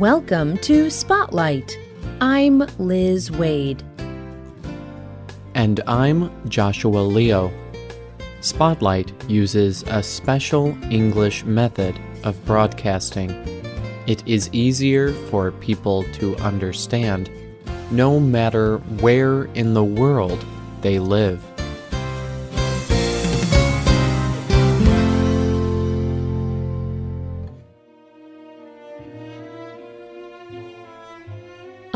Welcome to Spotlight. I'm Liz Waid. And I'm Joshua Leo. Spotlight uses a special English method of broadcasting. It is easier for people to understand no matter where in the world they live.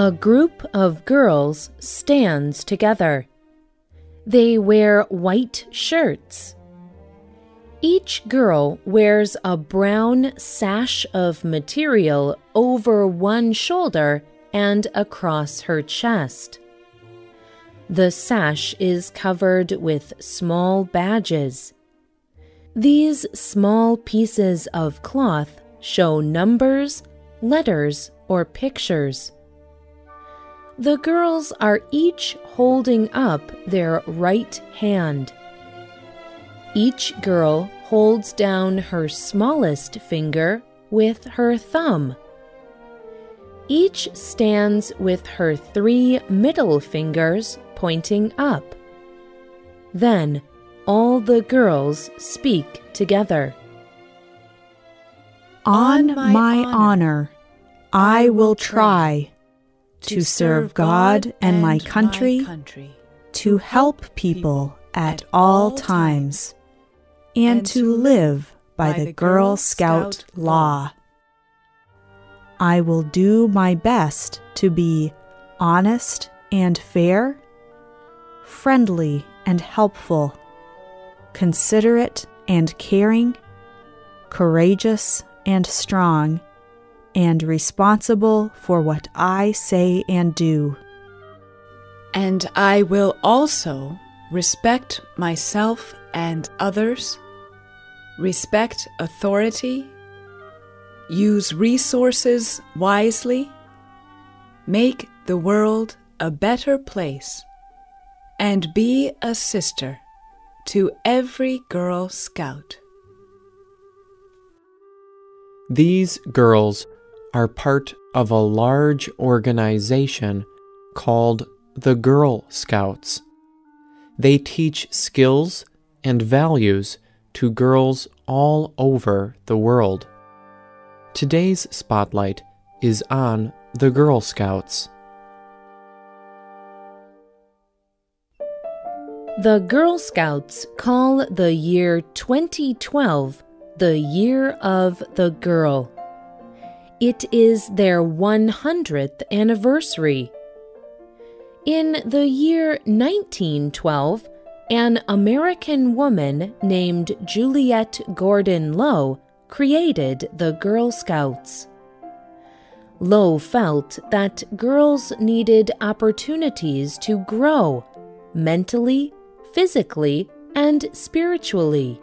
A group of girls stands together. They wear white shirts. Each girl wears a brown sash of material over one shoulder and across her chest. The sash is covered with small badges. These small pieces of cloth show numbers, letters, or pictures. The girls are each holding up their right hand. Each girl holds down her smallest finger with her thumb. Each stands with her three middle fingers pointing up. Then all the girls speak together. On my honor, I will try to serve God and my country, to help people at all times, and to live by the Girl Scout law. I will do my best to be honest and fair, friendly and helpful, considerate and caring, courageous and strong and responsible for what I say and do. And I will also respect myself and others, respect authority, use resources wisely, make the world a better place, and be a sister to every Girl Scout. These girls are part of a large organization called the Girl Scouts. They teach skills and values to girls all over the world. Today's spotlight is on the Girl Scouts. The Girl Scouts call the year 2012 the Year of the Girl. It is their 100th anniversary. In the year 1912, an American woman named Juliette Gordon Low created the Girl Scouts. Low felt that girls needed opportunities to grow mentally, physically, and spiritually.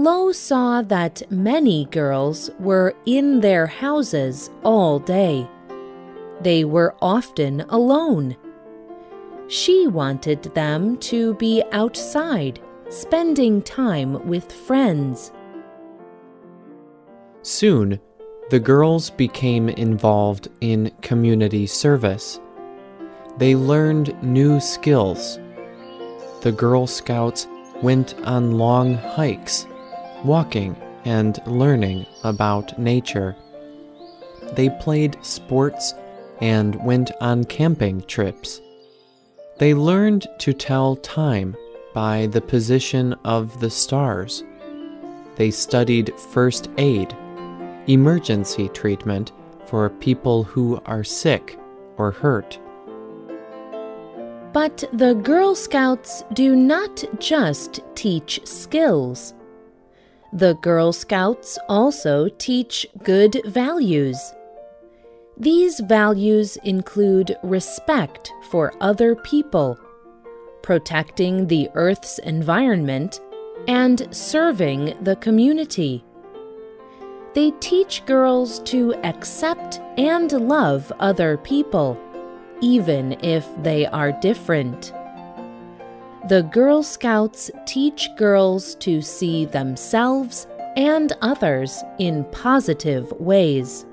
Low saw that many girls were in their houses all day. They were often alone. She wanted them to be outside, spending time with friends. Soon, the girls became involved in community service. They learned new skills. The Girl Scouts went on long hikes walking and learning about nature. They played sports and went on camping trips. They learned to tell time by the position of the stars. They studied first aid, emergency treatment for people who are sick or hurt. But the Girl Scouts do not just teach skills. The Girl Scouts also teach good values. These values include respect for other people, protecting the Earth's environment, and serving the community. They teach girls to accept and love other people, even if they are different. The Girl Scouts teach girls to see themselves and others in positive ways.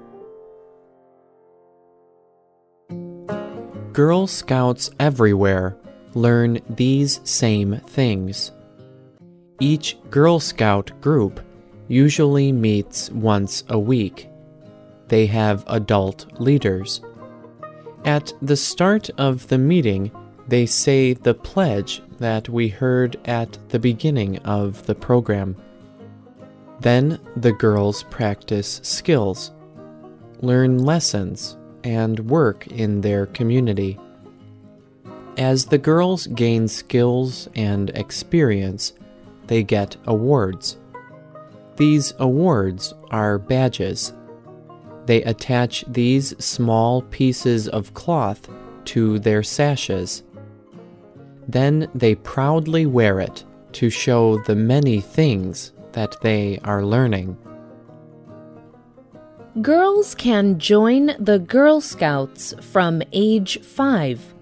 Girl Scouts everywhere learn these same things. Each Girl Scout group usually meets once a week. They have adult leaders. At the start of the meeting, they say the pledge that we heard at the beginning of the program. Then the girls practice skills, learn lessons, and work in their community. As the girls gain skills and experience, they get awards. These awards are badges. They attach these small pieces of cloth to their sashes. Then they proudly wear it to show the many things that they are learning. Girls can join the Girl Scouts from age 5.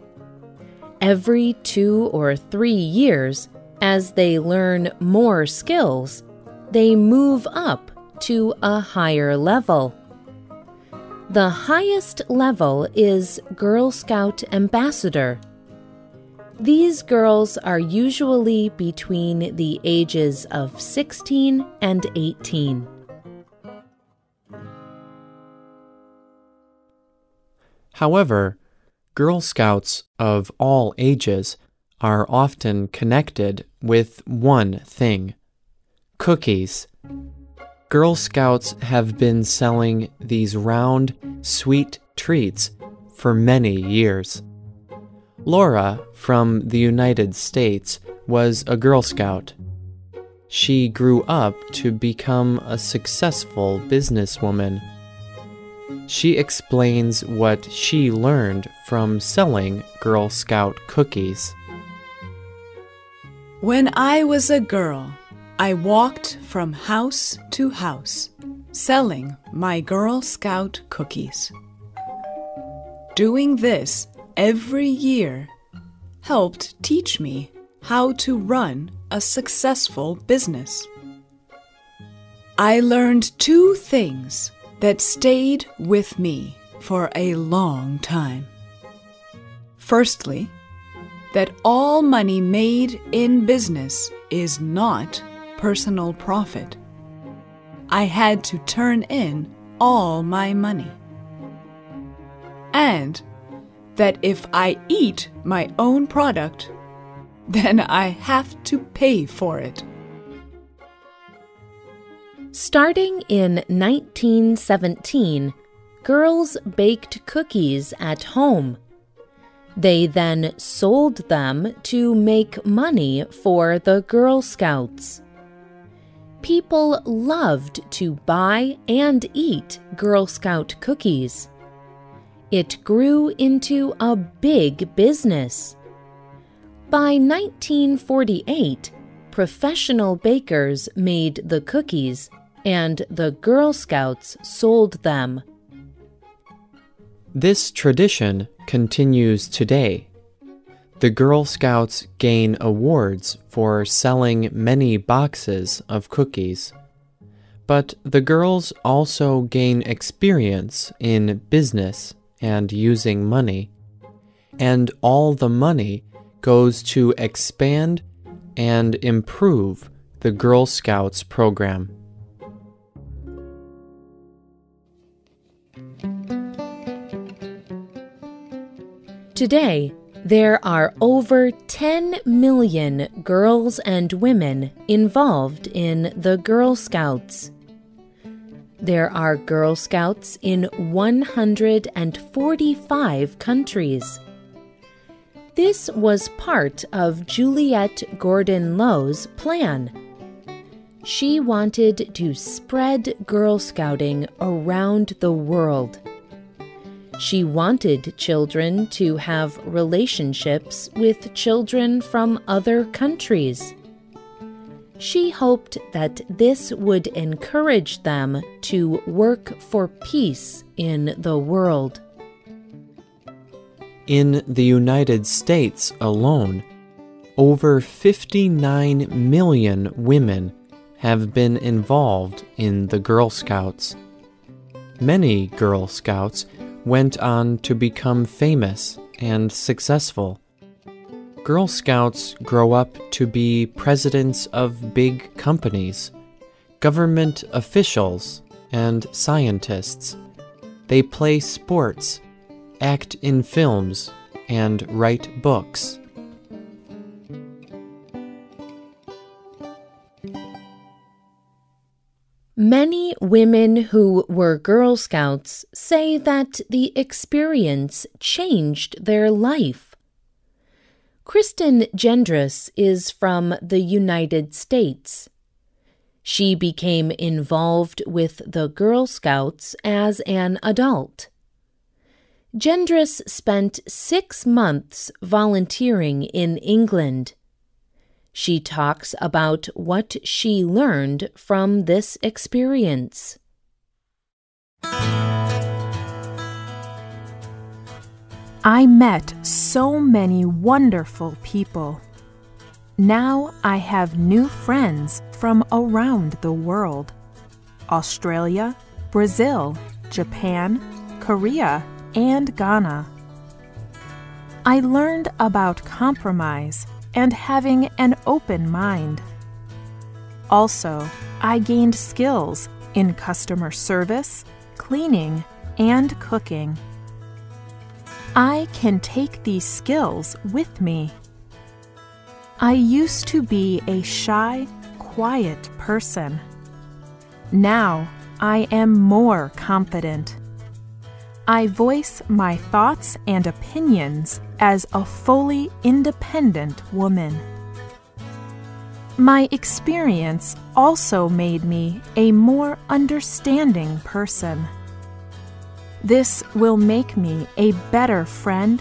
Every two or three years, as they learn more skills, they move up to a higher level. The highest level is Girl Scout Ambassador. These girls are usually between the ages of 16 and 18. However, Girl Scouts of all ages are often connected with one thing cookies. Girl Scouts have been selling these round, sweet treats for many years. Laura, from the United States, was a Girl Scout. She grew up to become a successful businesswoman. She explains what she learned from selling Girl Scout cookies. When I was a girl, I walked from house to house selling my Girl Scout cookies. Doing this every year helped teach me how to run a successful business. I learned two things that stayed with me for a long time. Firstly, that all money made in business is not personal profit. I had to turn in all my money. And that if I eat my own product, then I have to pay for it. Starting in 1917, girls baked cookies at home. They then sold them to make money for the Girl Scouts. People loved to buy and eat Girl Scout cookies. It grew into a big business. By 1948, professional bakers made the cookies and the Girl Scouts sold them. This tradition continues today. The Girl Scouts gain awards for selling many boxes of cookies. But the girls also gain experience in business and using money. And all the money goes to expand and improve the Girl Scouts program. Today, there are over 10 million girls and women involved in the Girl Scouts. There are Girl Scouts in 145 countries. This was part of Juliette Gordon Low's plan. She wanted to spread Girl Scouting around the world. She wanted children to have relationships with children from other countries. She hoped that this would encourage them to work for peace in the world. In the United States alone, over 59 million women have been involved in the Girl Scouts. Many Girl Scouts went on to become famous and successful. Girl Scouts grow up to be presidents of big companies, government officials, and scientists. They play sports, act in films, and write books. Many women who were Girl Scouts say that the experience changed their life. Kristen Gendris is from the United States. She became involved with the Girl Scouts as an adult. Gendris spent six months volunteering in England. She talks about what she learned from this experience. I met so many wonderful people. Now I have new friends from around the world Australia, Brazil, Japan, Korea, and Ghana. I learned about compromise and having an open mind. Also, I gained skills in customer service, cleaning, and cooking. I can take these skills with me. I used to be a shy, quiet person. Now I am more confident. I voice my thoughts and opinions as a fully independent woman. My experience also made me a more understanding person. This will make me a better friend,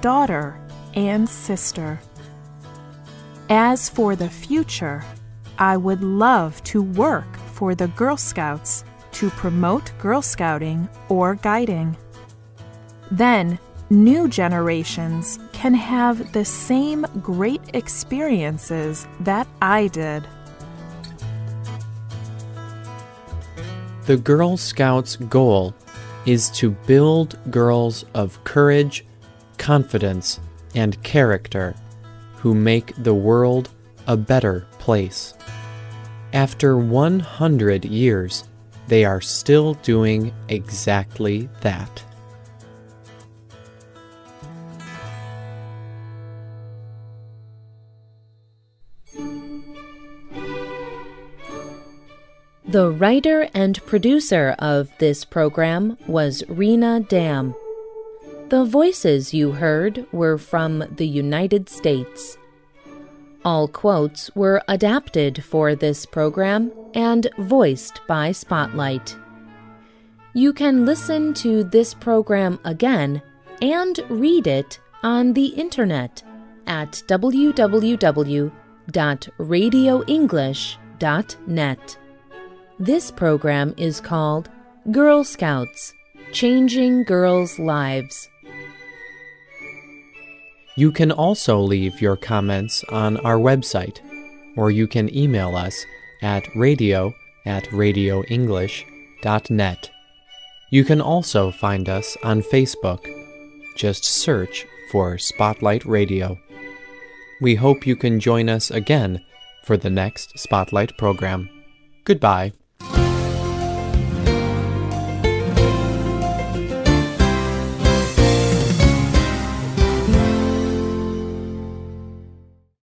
daughter, and sister. As for the future, I would love to work for the Girl Scouts to promote Girl Scouting or guiding. Then, new generations can have the same great experiences that I did. The Girl Scouts' goal is to build girls of courage, confidence, and character who make the world a better place. After 100 years, they are still doing exactly that. The writer and producer of this program was Rena Dam. The voices you heard were from the United States. All quotes were adapted for this program and voiced by Spotlight. You can listen to this program again and read it on the internet at www.radioenglish.net. This program is called Girl Scouts Changing Girls' Lives. You can also leave your comments on our website, or you can email us at radio at radioenglish.net. You can also find us on Facebook. Just search for Spotlight Radio. We hope you can join us again for the next Spotlight program. Goodbye.